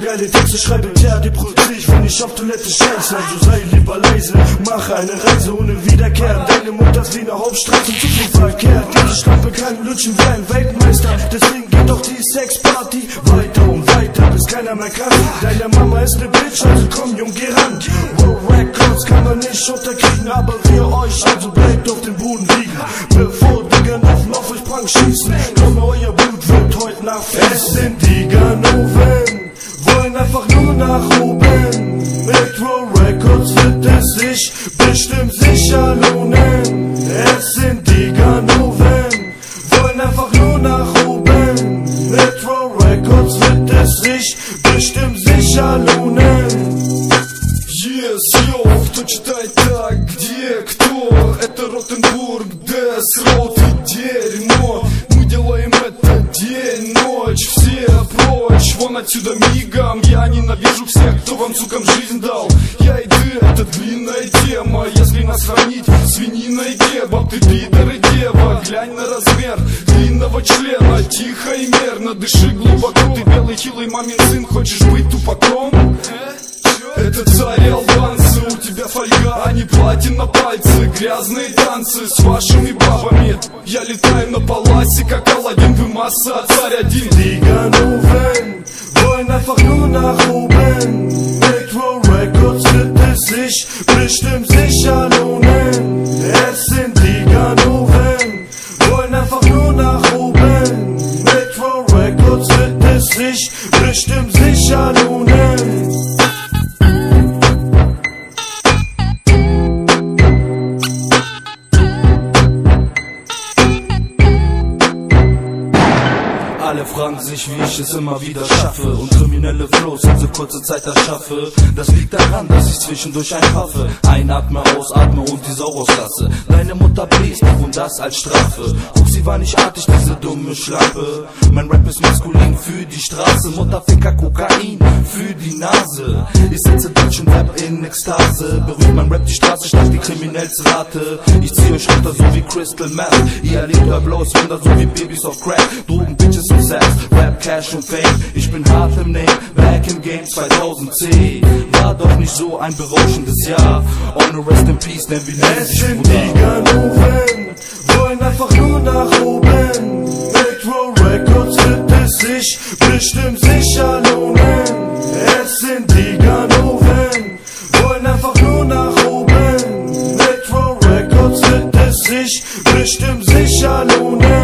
Scheiße schreibe, ja, die ich, wenn ich auf Toilette scheiße. Also sei lieber leise, mach eine Reise ohne Wiederkehr. Deine Mutter ist wie eine Hauptstraße zu viel Verkehr. Diese Schlampe kann lutschen wie ein Weltmeister. Deswegen geht doch die Sexparty weiter und weiter, bis keiner mehr kann. Deine Mama ist ne Bitch, also komm, Jung, geh ran. Wow, Records kann man nicht unterkriegen, aber wir euch, also bleibt auf dem Boden liegen. Bevor Ganoven auf euch Prank schießen, komme euer Blut wird heute Nacht fest. Es sind die Ganoven, einfach nur nach oben. Metro Records wird es sich bestimmt sicher lohnen. Es sind die Ganoven, wollen einfach nur nach oben. Metro Records wird es sich bestimmt sicher lohnen. Yes, yo, кто читает так, где, кто? Это Ротенбург, Дес, Рот и дерьмо Мы делаем это день, ночь, все прочь Вон отсюда мигом, я ненавижу всех, кто вам, сукам, жизнь дал. Я и ты, это длинная тема. Если нас сравнить, свининой кебаб Ты пидор и дева, глянь на размер длинного члена. Тихо и мерно, дыши глубоко. Ты белый хилый мамин сын, хочешь быть тупаком? Это царь албанцы, фольга, а не платье на пальцы. Грязные танцы с вашими бабами. Я летаю на паласе, как Аладдин, вы масса, царь один. Ganoven wollen einfach nur nach oben. Metro Records wird es sich bestimmt sicher Alle fragen sich, wie ich es immer wieder schaffe Und kriminelle Flows in so kurzer Zeit erschaffe. Das liegt daran, dass ich zwischendurch einpaffe Einatme, ausatme und die Sau rauslasse Deine Mutter bläst und das als Strafe. Guck, sie war nicht artig, diese dumme Schlampe. Mein Rap ist maskulin für die Straße. Mutterficker Kokain für die Nase. Ich setze deutschen Rap in Ekstase. Berührt mein Rap die Straße, statt die kriminellste Rate. Ich zieh euch runter so wie Crystal Meth. Ihr erlebt euer blaues Wunder so wie Babys auf Crack. Drogen, Bitches und Sex, Rap, Cash und Fame Ich bin hart im Name, back im Game 2010 War doch nicht so ein berauschendes Jahr Ohne Rest in Peace, denn wir nennen Es sich sind die Bruder Ganoven, wollen einfach nur nach oben. Metro Records wird es sich bestimmt sicher lohnen. Es sind die Ganoven, wollen einfach nur nach oben. Metro Records wird es sich bestimmt sicher lohnen.